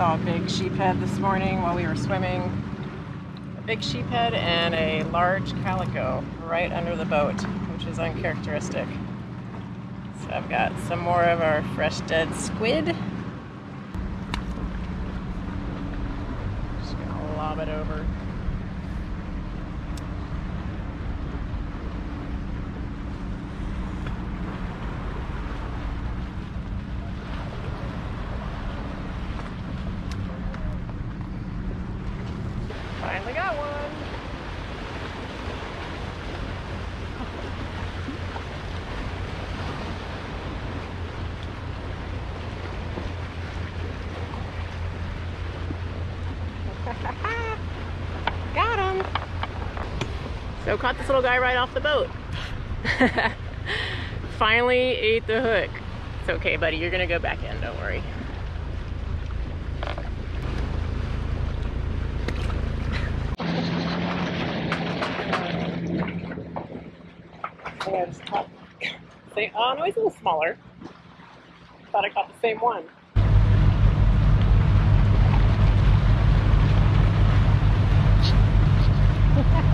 saw a big sheephead this morning while we were swimming. A big sheephead and a large calico right under the boat, which is uncharacteristic. So I've got some more of our fresh dead squid. Just gonna lob it over. Finally got one. got him. So caught this little guy right off the boat. Finally ate the hook. It's okay, buddy. You're gonna go back in. Don't worry. And I caught, say, oh no, he's a little smaller. Thought I caught the same one.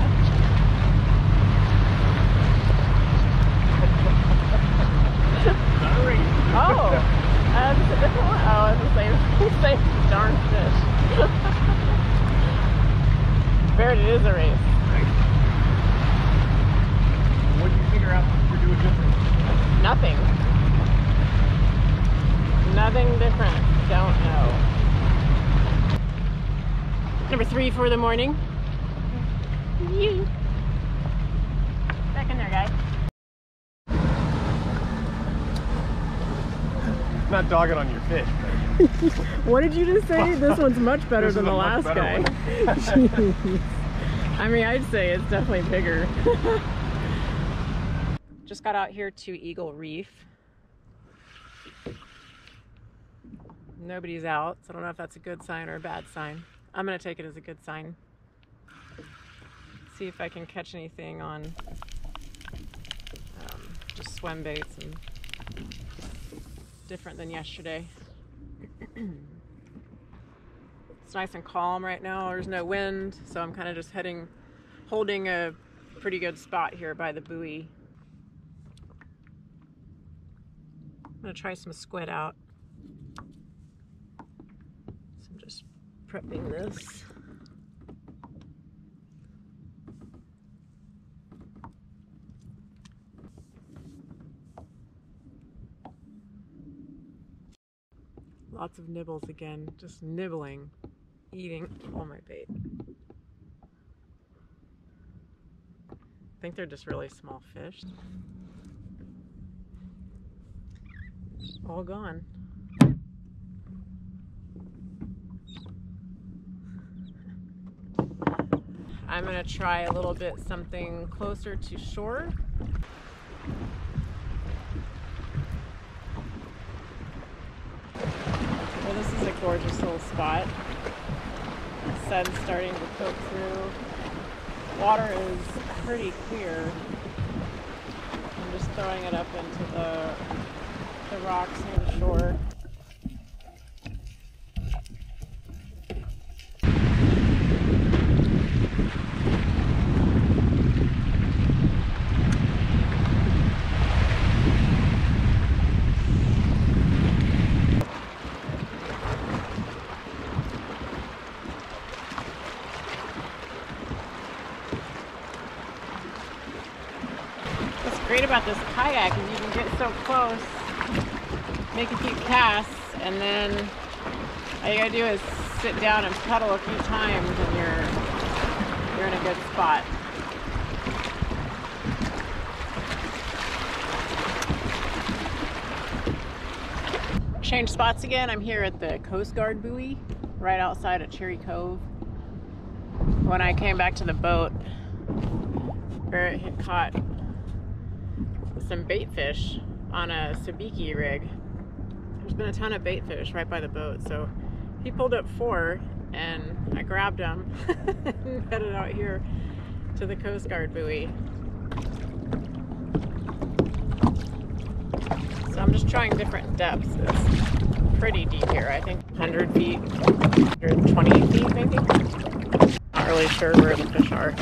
Oh, uh. Oh, it's the same, same darn fish. Barrett, it is a race. What do you figure out you're doing different? Nothing. Nothing different. Don't know. Number three for the morning. You. Back in there, guys. Not dogging on your fish. What did you just say? This one's much better This than is the last guy. I mean, I'd say it's definitely bigger. Just got out here to Eagle Reef. Nobody's out, so I don't know if that's a good sign or a bad sign. I'm gonna take it as a good sign. See if I can catch anything on um, just swim baits and different than yesterday. it's nice and calm right now. There's no wind, so I'm kind of just heading, holding a pretty good spot here by the buoy. I'm gonna try some squid out. So I'm just prepping this. Lots of nibbles again, just nibbling, eating all my bait. I think they're just really small fish. All gone. I'm gonna try a little bit something closer to shore. Well, this is a gorgeous little spot. Sun's starting to poke through. Water is pretty clear. I'm just throwing it up into the, the rocks near the shore. What's great about this kayak is you can get so close, make a few casts, and then all you gotta do is sit down and pedal a few times and you're you're in a good spot. Change spots again. I'm here at the Coast Guard buoy right outside of Cherry Cove. When I came back to the boat, Barrett had caught some bait fish on a sabiki rig. There's been a ton of bait fish right by the boat, so he pulled up four and I grabbed them and headed out here to the Coast Guard buoy. So I'm just trying different depths. It's pretty deep here. I think 100 feet, 120 feet maybe. Not really sure where the fish are.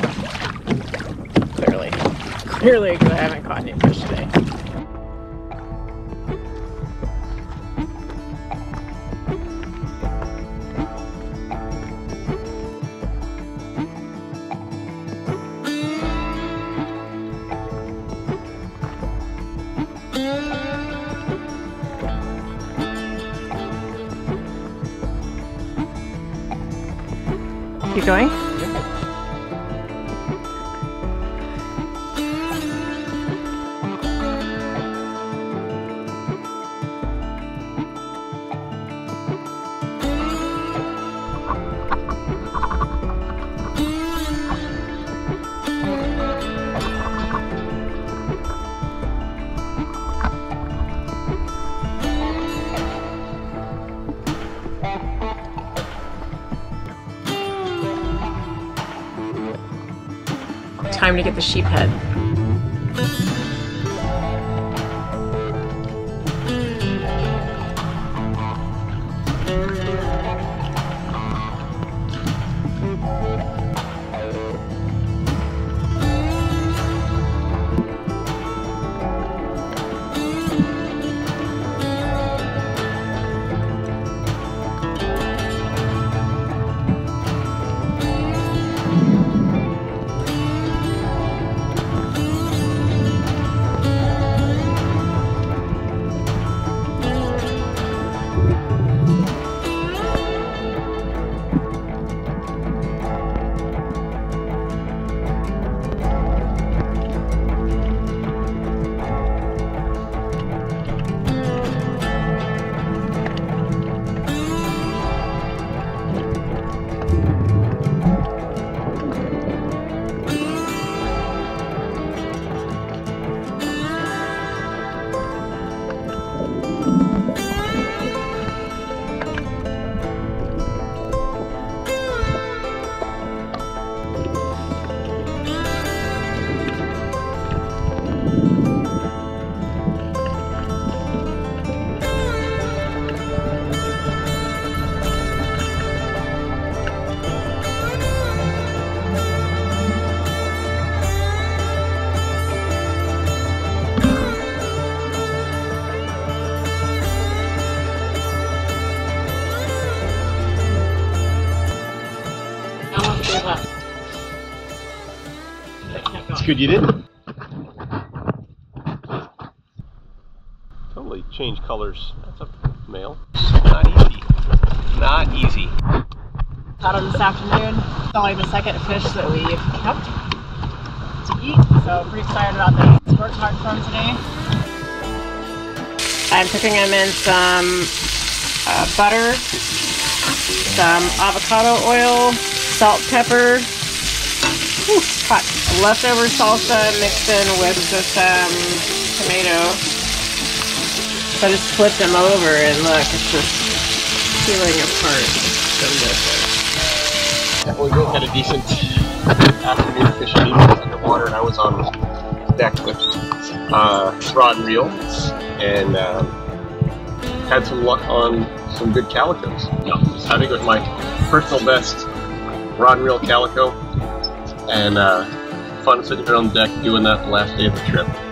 Clearly. Clearly, because I haven't caught any fish today. Going. Time to get the sheep head. Good you didn't. Totally change colors. That's a male. Not easy. Not easy. Caught him this afternoon. It's only the second fish that we kept to eat, so pretty excited about the sport card from today. I'm cooking them in some uh, butter, some avocado oil, salt, pepper, Whew, hot. leftover salsa mixed in with this um, tomato. So I just flip them over and look, it's just peeling apart. Delicious. We both had a decent afternoon fishing. He was underwater and I was on deck with uh, rod and reel and um, had some luck on some good calicos. I think it was my personal best rod and reel calico and uh, fun sitting on deck doing that the last day of the trip.